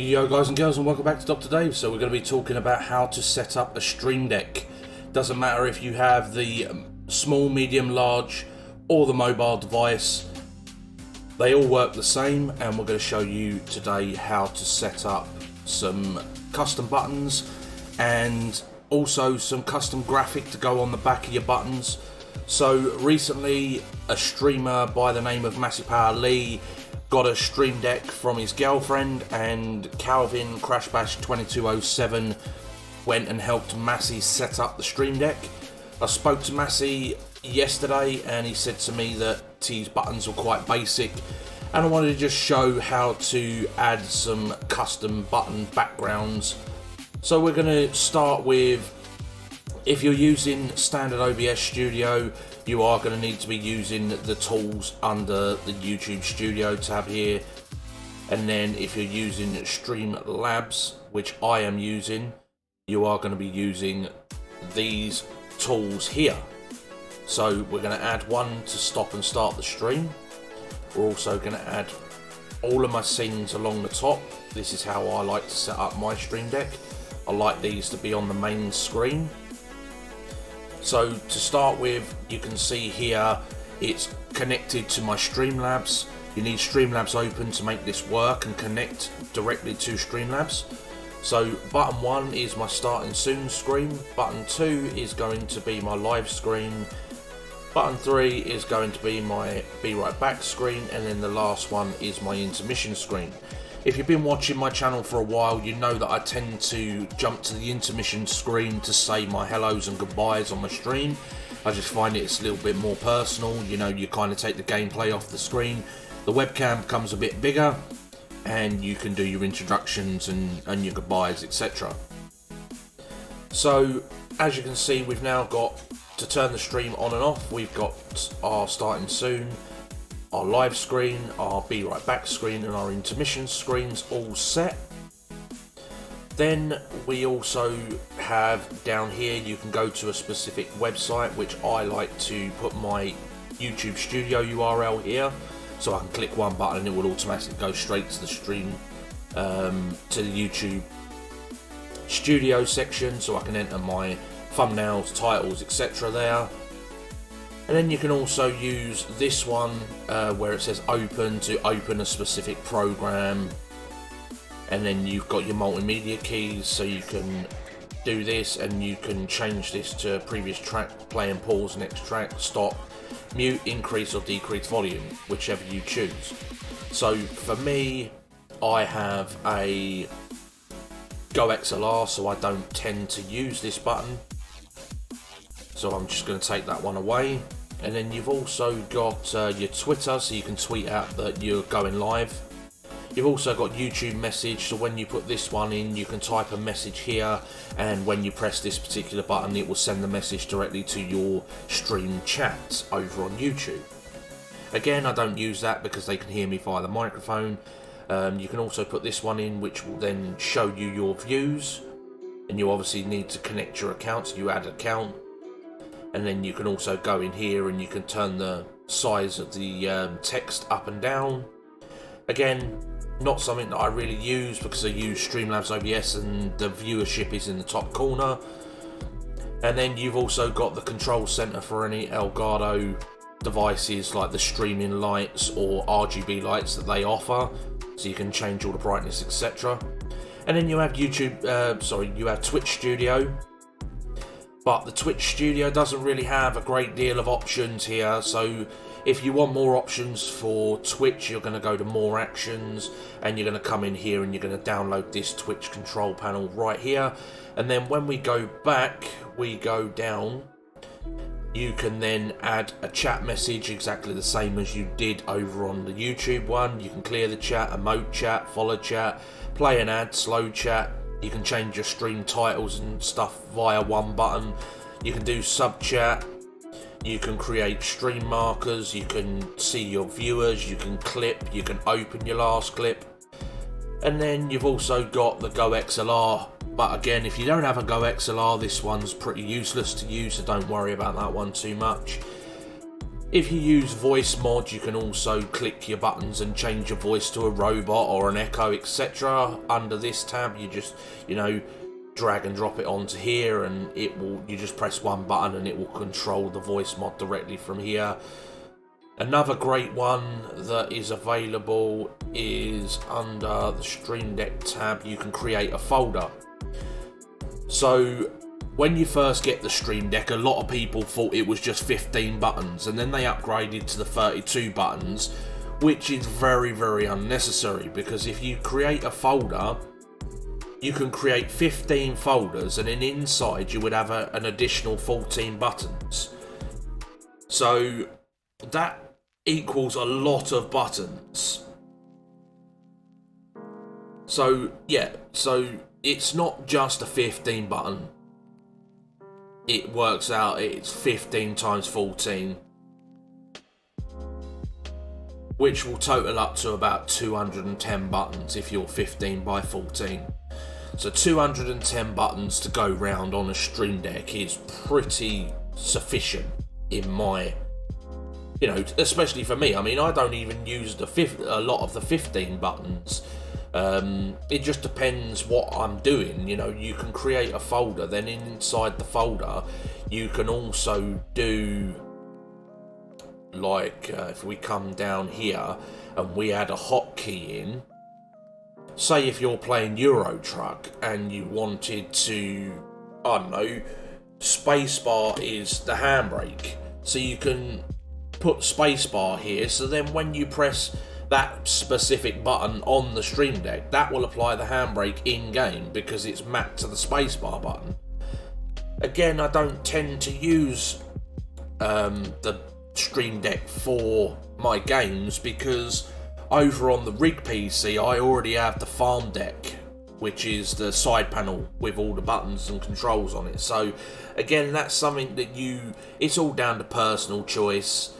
Yo guys and girls and welcome back to Dr. Dave. So we're going to be talking about how to set up a Stream Deck. Doesn't matter if you have the um, small, medium, large or the mobile device. They all work the same and we're going to show you today how to set up some custom buttons and also some custom graphic to go on the back of your buttons. So recently a streamer by the name of Massive Power Lee got a Stream Deck from his girlfriend, and Calvin Crash Bash 2207 went and helped Massey set up the Stream Deck. I spoke to Massey yesterday, and he said to me that his buttons were quite basic, and I wanted to just show how to add some custom button backgrounds. So we're going to start with if you're using standard OBS Studio, you are going to need to be using the tools under the YouTube Studio tab here. And then if you're using Streamlabs, which I am using, you are going to be using these tools here. So we're going to add one to stop and start the stream. We're also going to add all of my scenes along the top. This is how I like to set up my Stream Deck. I like these to be on the main screen. So to start with, you can see here it's connected to my Streamlabs. You need Streamlabs open to make this work and connect directly to Streamlabs. So button one is my starting soon screen, button two is going to be my live screen, button three is going to be my be right back screen, and then the last one is my intermission screen. If you've been watching my channel for a while, you know that I tend to jump to the intermission screen to say my hellos and goodbyes on my stream. I just find it's a little bit more personal, you know, you kind of take the gameplay off the screen. The webcam becomes a bit bigger and you can do your introductions and, and your goodbyes, etc. So, as you can see, we've now got to turn the stream on and off, we've got our starting soon, our live screen, our be right back screen and our intermission screens all set. Then we also have down here, you can go to a specific website, which I like to put my YouTube studio URL here. So I can click one button and it will automatically go straight to the stream, um, to the YouTube studio section. So I can enter my thumbnails, titles, etc. there. And then you can also use this one uh, where it says open to open a specific program. And then you've got your multimedia keys so you can do this and you can change this to previous track, play and pause, next track, stop, mute, increase or decrease volume, whichever you choose. So for me, I have a Go XLR, so I don't tend to use this button. So I'm just going to take that one away. And then you've also got uh, your Twitter, so you can tweet out that you're going live. You've also got YouTube message, so when you put this one in, you can type a message here, and when you press this particular button, it will send the message directly to your stream chat over on YouTube. Again, I don't use that because they can hear me via the microphone. Um, you can also put this one in, which will then show you your views, and you obviously need to connect your account, so you add account, and then you can also go in here and you can turn the size of the um, text up and down. Again, not something that I really use because I use Streamlabs OBS and the viewership is in the top corner. And then you've also got the control center for any Elgato devices like the streaming lights or RGB lights that they offer. So you can change all the brightness, etc. And then you have YouTube, uh, sorry, you have Twitch Studio, but the Twitch Studio doesn't really have a great deal of options here. So if you want more options for Twitch you're going to go to more actions and you're going to come in here and you're going to download this Twitch control panel right here. And then when we go back we go down. You can then add a chat message exactly the same as you did over on the YouTube one. You can clear the chat, emote chat, follow chat, play an ad, slow chat you can change your stream titles and stuff via one button. You can do sub chat. You can create stream markers. You can see your viewers. You can clip. You can open your last clip. And then you've also got the Go XLR. But again, if you don't have a Go XLR, this one's pretty useless to use, so don't worry about that one too much. If you use Voicemod, you can also click your buttons and change your voice to a robot or an echo, etc. Under this tab, you just, you know, drag and drop it onto here and it will, you just press one button and it will control the Voicemod directly from here. Another great one that is available is under the Stream Deck tab, you can create a folder. So when you first get the Stream Deck, a lot of people thought it was just 15 buttons, and then they upgraded to the 32 buttons, which is very, very unnecessary because if you create a folder, you can create 15 folders, and then inside you would have a, an additional 14 buttons. So that equals a lot of buttons. So, yeah, so it's not just a 15 button it works out it's 15 times 14 which will total up to about 210 buttons if you're 15 by 14 so 210 buttons to go round on a stream deck is pretty sufficient in my you know especially for me. I mean i don't even use the fifth a lot of the 15 buttons um, it just depends what I'm doing. You know, you can create a folder, then inside the folder, you can also do like uh, if we come down here and we add a hotkey in. Say if you're playing Euro Truck and you wanted to, I don't know, spacebar is the handbrake, so you can put spacebar here. So then when you press that specific button on the Stream Deck, that will apply the handbrake in game because it's mapped to the spacebar button. Again, I don't tend to use um, the Stream Deck for my games because over on the rig PC, I already have the Farm Deck, which is the side panel with all the buttons and controls on it. So, again, that's something that you, it's all down to personal choice.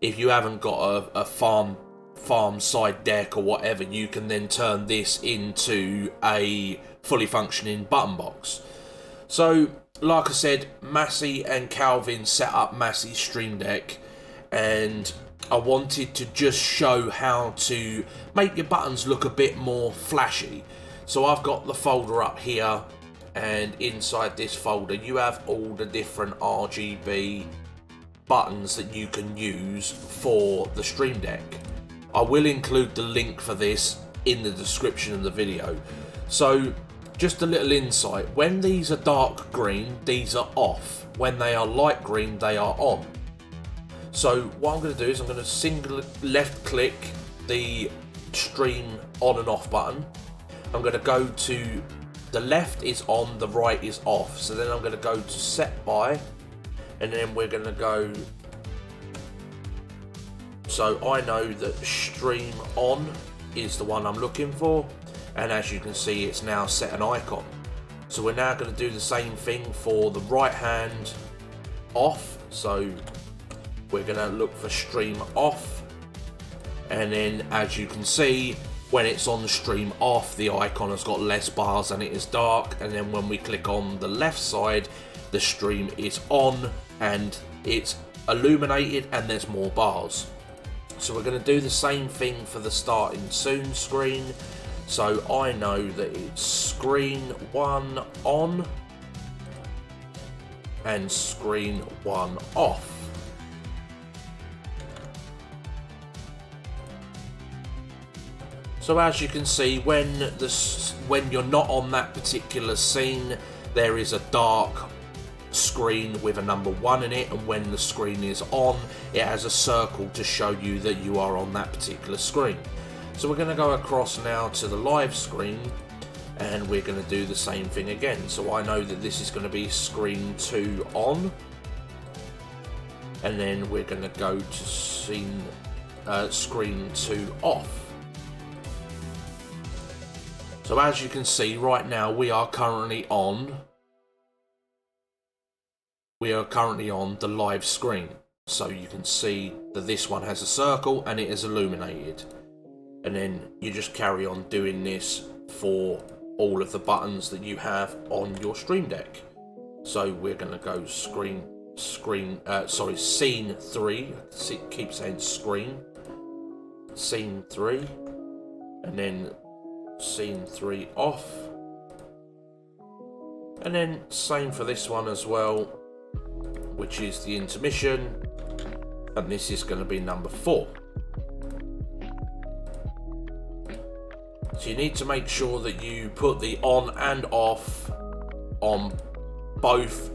If you haven't got a, a farm farm side deck or whatever, you can then turn this into a fully functioning button box. So, like I said, Massey and Calvin set up Massey's Stream Deck, and I wanted to just show how to make your buttons look a bit more flashy. So I've got the folder up here, and inside this folder you have all the different RGB buttons that you can use for the Stream Deck. I will include the link for this in the description of the video. So, just a little insight. When these are dark green, these are off. When they are light green, they are on. So what I'm going to do is I'm going to single left click the stream on and off button. I'm going to go to the left is on, the right is off. So then I'm going to go to set by and then we're going to go so I know that stream on is the one I'm looking for and as you can see it's now set an icon. So we're now going to do the same thing for the right hand off. So we're going to look for stream off and then as you can see when it's on the stream off the icon has got less bars and it is dark and then when we click on the left side the stream is on and it's illuminated and there's more bars. So we're going to do the same thing for the starting soon screen. So I know that it's screen 1 on and screen 1 off. So as you can see, when the when you're not on that particular scene, there is a dark screen with a number one in it and when the screen is on it has a circle to show you that you are on that particular screen. So we're going to go across now to the live screen and we're going to do the same thing again. So I know that this is going to be screen 2 on and then we're going to go to scene, uh, screen 2 off. So as you can see right now we are currently on we are currently on the live screen. So you can see that this one has a circle and it is illuminated. And then you just carry on doing this for all of the buttons that you have on your Stream Deck. So we're going to go screen screen, uh, sorry, scene three. See, keep saying screen. Scene three, and then scene three off, and then same for this one as well, which is the intermission, and this is going to be number four. So you need to make sure that you put the on and off on both,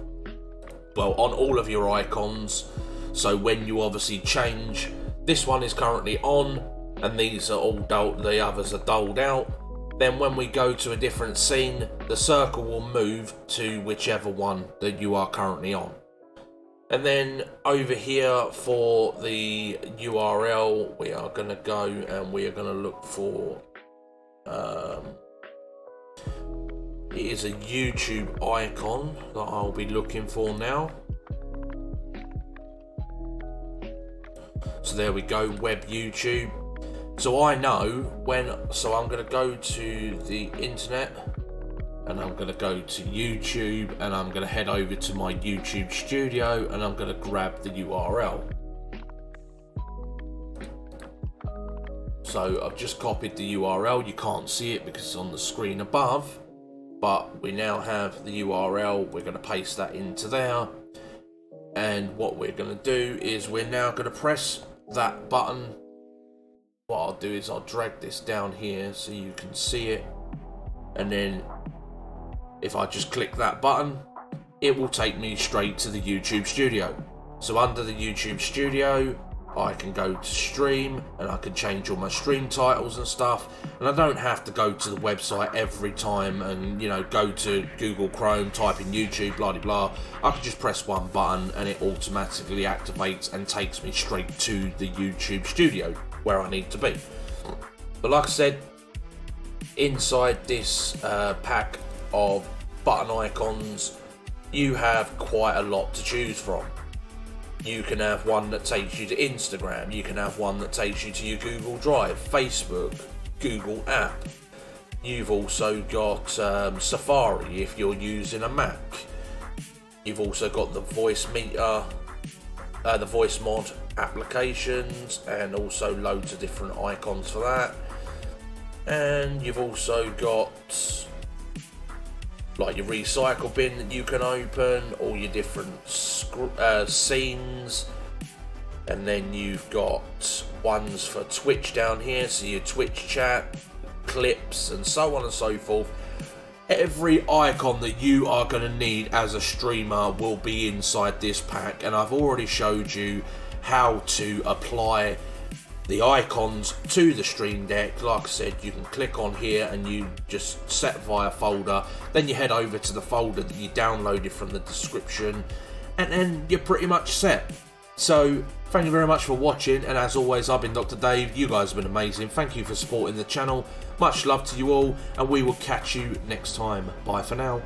well, on all of your icons. So when you obviously change, this one is currently on, and these are all the others are dulled out. Then when we go to a different scene, the circle will move to whichever one that you are currently on. And then over here for the URL, we are going to go and we are going to look for um, it is a YouTube icon that I'll be looking for now. So there we go, web YouTube. So I know when, so I'm going to go to the internet and I'm going to go to YouTube and I'm going to head over to my YouTube studio and I'm going to grab the URL. So I've just copied the URL. You can't see it because it's on the screen above. But we now have the URL. We're going to paste that into there. And what we're going to do is we're now going to press that button. What I'll do is I'll drag this down here so you can see it. And then if I just click that button, it will take me straight to the YouTube studio. So under the YouTube studio, I can go to stream and I can change all my stream titles and stuff. And I don't have to go to the website every time and you know go to Google Chrome type in YouTube blah blah blah. I can just press one button and it automatically activates and takes me straight to the YouTube studio where I need to be. But like I said inside this uh, pack of button icons you have quite a lot to choose from you can have one that takes you to Instagram. You can have one that takes you to your Google Drive, Facebook, Google app. You've also got um, Safari if you're using a Mac. You've also got the Voicemeeter, uh, the Voicemod applications, and also loads of different icons for that. And you've also got like your recycle bin that you can open, all your different uh, scenes, and then you've got ones for Twitch down here, so your Twitch chat, clips, and so on and so forth. Every icon that you are going to need as a streamer will be inside this pack, and I've already showed you how to apply the icons to the Stream Deck. Like I said, you can click on here and you just set via folder. Then you head over to the folder that you downloaded from the description and then you're pretty much set. So, thank you very much for watching and as always, I've been Dr. Dave. You guys have been amazing. Thank you for supporting the channel. Much love to you all and we will catch you next time. Bye for now.